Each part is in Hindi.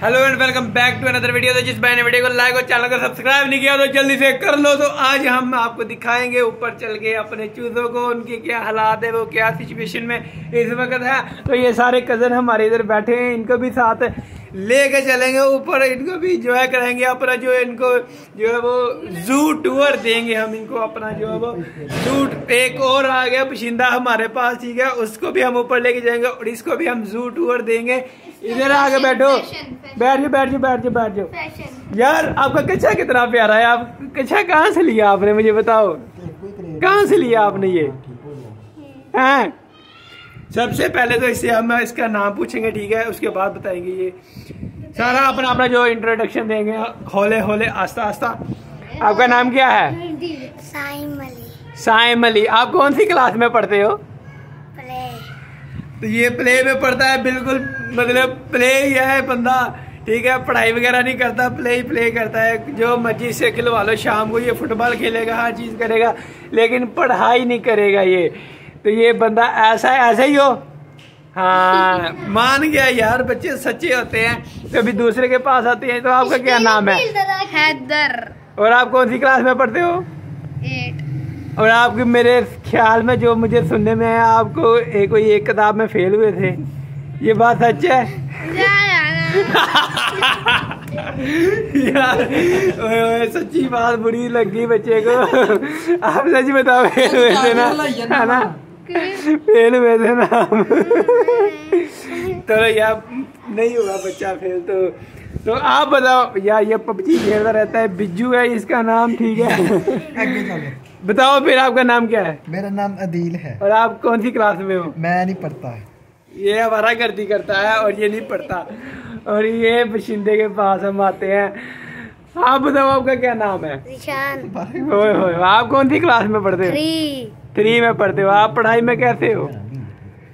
Hello and welcome back to another video तो जिस भाई ने वीडियो को लाइक और चैनल को सब्सक्राइब नहीं किया तो जल्दी से कर लो। तो आज हम आपको दिखाएँगे ऊपर चल के अपने चूजों को, उनके क्या हालात है, वो क्या सिचुएशन में इस वक्त है। तो ये सारे कज़न हमारे इधर बैठे हैं, इनको भी साथ लेके चलेंगे ऊपर इनको भी जो है करेंगे अपना जो है इनको जो है वो जू टूर देंगे हम इनको अपना जो है वो जू एक और आ गया पशिंदा हमारे पास ठीक है उसको भी हम ऊपर लेके जाएँगे और इसको भी हम जू टूर देंगे। इधर आगे बैठो। बैठ जाओ बैठ जाओ बैठ जाओ बैठ जाओ। यार आपका कच्चा कितना प्यारा है आप कच्चा कहाँ से लिया आपने मुझे बताओ। कहाँ से लिया आपने ये? हैं? सबसे पहले तो इससे हम इसका नाम पूछेंगे, ठीक है? उसके बाद बताएँगे ये। सारा अपना अपना जो इंट्रोडक्शन देंगे, होले होले, आस्ता आस्ता। आपका नाम क्या है? साइम अली आप कौन सी क्लास में पढ़ते हो? प्ले तो ये प्ले में पढ़ता है, बिल्कुल मतलब प्ले ही है बंदा, ठीक है? पढ़ाई वगैरह नहीं करता प्ले ही प्ले करता है। जो मर्ज़ी से खिलवा लो, शाम को ये फुटबॉल खेलेगा, हर चीज़ करेगा, लेकिन पढ़ाई नहीं करेगा ये। तो ये बंदा ऐसा है ऐसा ही हो। हाँ मान गया यार बच्चे सच्चे होते हैं कभी दूसरे के पास आते हैं तो आपका क्या नाम है? हैदर। और आप कौन सी क्लास में पढ़ते हो? एट। और आपके मेरे ख्याल में जो मुझे सुनने में है आपको एक कोई एक किताब में फेल हुए थे। ये बात सच है? यार। ओए ओए सच्ची बात बुरी लगी बच्चे को। आप सच बताओ फेल हुए थे ना है ना। फेल हुए थे ना। तो यार नहीं हुआ बच्चा फेल तो। तो आप बताओ यार ये पबजी खेलता रहता है बिज्जू है इसका नाम ठीक है? बताओ फिर आपका नाम क्या है? मेरा नाम अदील है। और आप कौन सी क्लास में हो? मैं नहीं पढ़ता। ये हमारा गर्दी करता है और ये नहीं पढ़ता। और ये बशिंदे के पास हम आते हैं। आप बताओ आपका क्या नाम है? निशान। ओए आप कौन सी क्लास में पढ़ते हो? थ्री में पढ़ते हो? आप पढ़ाई में कैसे हो?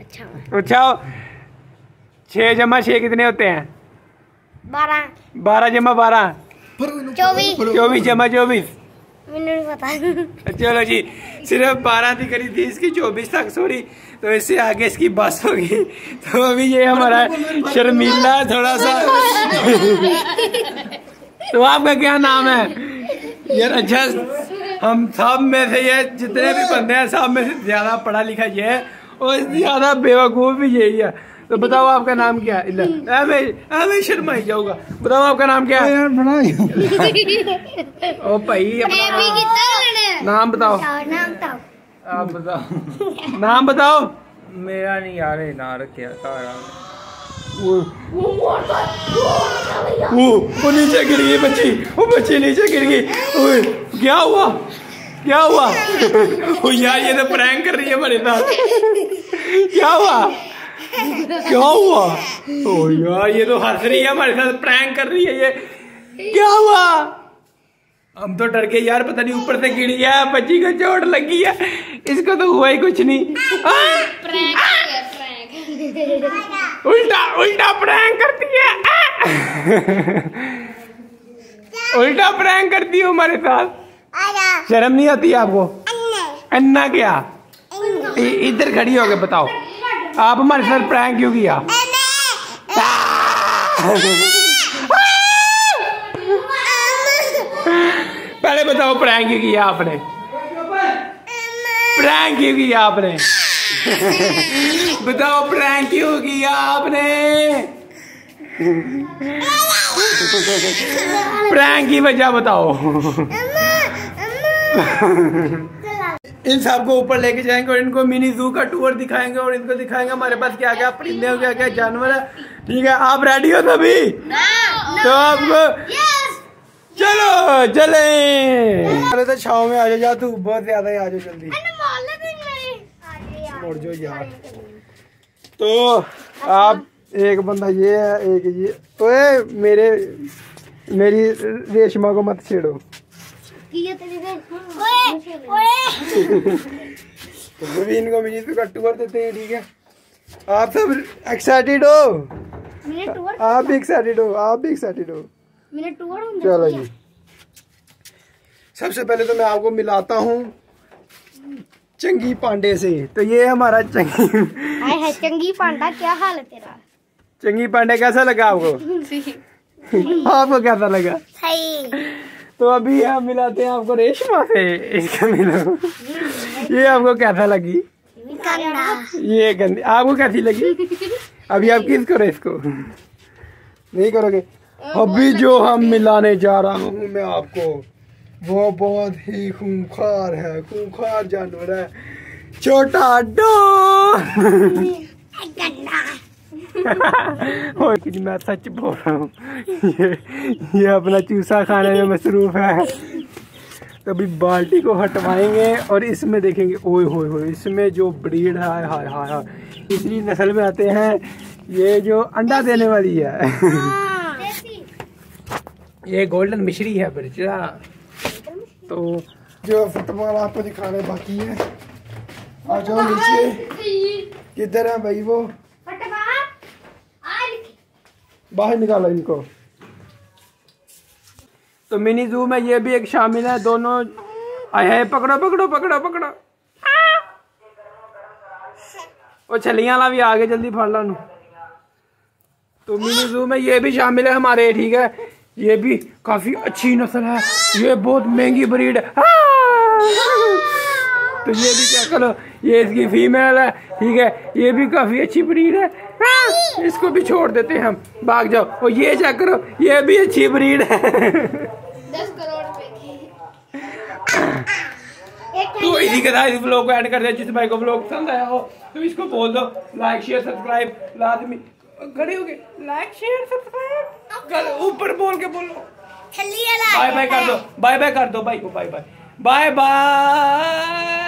अच्छा। अच्छा छह जमा छह कितने होते हैं? बारह। बारह जमा बारह। चौबीस। चौबीस जमा चौबीस। मैंने नहीं पता। चलो जी सिर्फ़ बारह थी करी थी इसकी चौबीस तक सॉरी तो इससे आगे इसकी बस होगी। तो अभी ये हमारा शर्मिला है थोड़ा सा तो आपका क्या नाम है? यार अच्छा हम सब में से ये जितने भी बंदे हैं सब में से ज़्यादा पढ़ा लिखा ये है और ज़्यादा बेवकूफ़ भी यही है। तो बताओ आपका नाम क्या है? मैं ऐ मैं शर्माई जाऊँगा। बताओ आपका नाम क्या है? यार ओ भाई अपना नाम बताओ। नाम बताओ। आप बताओ। नाम बताओ। मेरा नहीं यार ये ना रखिया सारा वो वो वो नीचे गिर गई बच्ची वो बच्ची नीचे गिर गई। ओए क्या हुआ? क्या हुआ? ओ यार ये तो प्रैंक कर रही है हमारे साथ। क्या हुआ? क्या हुआ? ओ यार ये तो हंस रही है हमारे साथ प्रैंक कर रही है ये। क्या हुआ? हम तो डर गए यार पता नहीं ऊपर से गिरी है बच्ची को चोट लगी है। इसको तो हुआ ही कुछ नहीं। आ! उल्टा उल्टा प्रैंक करती है। उल्टा प्रैंक करती हो हमारे साथ। शर्म नहीं आती आपको? अन्ना। क्या? इधर खड़ी हो गए बताओ। आप हमारे साथ प्रैंक क्यों किया? पहले बताओ प्रैंक क्यों किया आपने? प्रैंक क्यों किया आपने? बताओ प्रैंक क्यों किया आपने? प्रैंक की वजह बताओ। इन सबको ऊपर लेके जाएँगे और इनको मिनी जू का टूर दिखाएँगे और इनको दिखाएँगे हमारे पास क्या क्या परिंदे हो क्या क्या जानवर है। ठीक है आप रेडी हो सभी? तो आपको चलो चले। अरे तो छाव में आ जाओ जा तू बहुत ज़्यादा ही आ जाओ जल्दी। मुड़ जाओ यार। तो आप एक बंदा ये है एक ये। ओए मेरे मेरी रेशमा को मत छेड़ो। तो अभी इनको मिनी जू का टूर देते हैं ठीक है? आप सब एक्साइटेड हो? आप भी एक्साइटेड हो आप भी एक्साइटेड हो? चलो जी। सबसे पहले तो मैं आपको मिलाता हूँ चंगी पांडे से। तो ये हमारा चंगी चंगी पांडा क्या हाल है तेरा? चंगी पांडे कैसा लगा आपको? आपको कैसा लगा? सही। तो अभी हम मिलाते हैं आपको रेशमा से इसका मिलो। ये आपको कैसा लगी? ये गंदी आपको कैसी लगी? अभी आप किस करो इसको? नहीं करोगे? अभी जो हम मिलाने जा रहा हूँ मैं आपको वो बहुत ही खूंखार है खूंखार जानवर है। छोटा डो और कि मैं सच बोल रहा हूँ। ये ये अपना चूसा खाने में मसरूफ है। तो अभी बाल्टी को हटवाएँगे और इसमें देखेंगे, ओए, होए होए, इसमें जो ब्रीड है, हाय हाय हाय इतनी नस्ल में आते हैं, ये जो अंडा देने वाली है। ये गोल्डन मिश्री है बच्चा तो जो फुटबॉल आपको दिखाने बाकी है। आ जाओ नीचे। किधर है भाई वो? बाहर निकालो इनको। तो मिनी जू में ये भी एक शामिल है दोनों आए हैं। पकड़ो पकड़ो पकड़ो पकड़ो। वो छलियाँ ला भी आगे जल्दी फड़ लो तो मिनी जू में ये भी शामिल है हमारे ठीक है? ये भी काफ़ी अच्छी नस्ल है। ये बहुत महँगी ब्रीड है। तो ये भी क्या करो ये इसकी फीमेल है ठीक है? ये भी काफ़ी अच्छी ब्रीड है हाँ, इसको भी छोड़ देते हैं हम। भाग जाओ। और ये चेक करो? ये भी अच्छी ब्रीड है। तो इसी के साथ इस ब्लॉग को ऐड कर दे जिस भाई को ब्लॉग पसंद आया हो तो इसको बोल दो। लाइक शेयर सब्सक्राइब लाजमी। खड़े हो गए। लाइक शेयर सब्सक्राइब ऊपर बोल के बोलो। बाय बाय कर। दो। बाय बाय कर दो भाई को। Bye bye bye bye